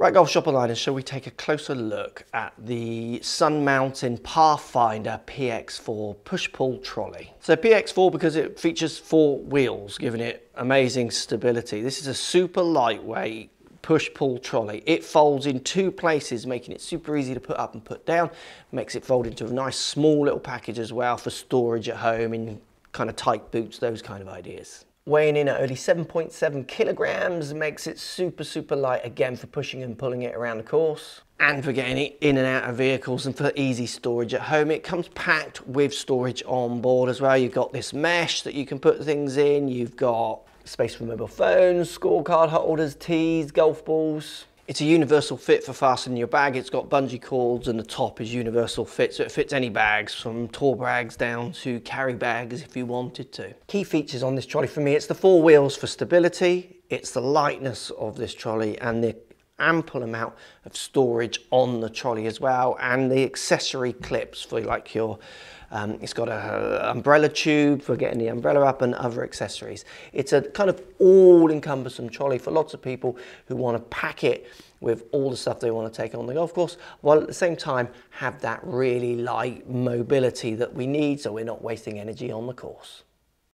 Right, Golf Shop Online, shall we take a closer look at the Sun Mountain Pathfinder PX4 push-pull trolley. So PX4 because it features four wheels, giving it amazing stability. This is a super lightweight push-pull trolley. It folds in two places, making it super easy to put up and put down. Makes it fold into a nice small little package as well for storage at home in kind of tight boots, those kind of ideas weighing in at only 7.7 kilograms makes it super, super light again for pushing and pulling it around the course and for getting it in and out of vehicles and for easy storage at home. It comes packed with storage on board as well. You've got this mesh that you can put things in. You've got space for mobile phones, scorecard holders, tees, golf balls. It's a universal fit for fastening your bag. It's got bungee cords and the top is universal fit, so it fits any bags from tour bags down to carry bags if you wanted to. Key features on this trolley for me, it's the four wheels for stability, it's the lightness of this trolley and the ample amount of storage on the trolley as well and the accessory clips for like your um, it's got a, umbrella tube for getting the umbrella up and other accessories. It's a kind of all-encompassing trolley for lots of people who want to pack it with all the stuff they want to take on the golf course, while at the same time have that really light mobility that we need so we're not wasting energy on the course.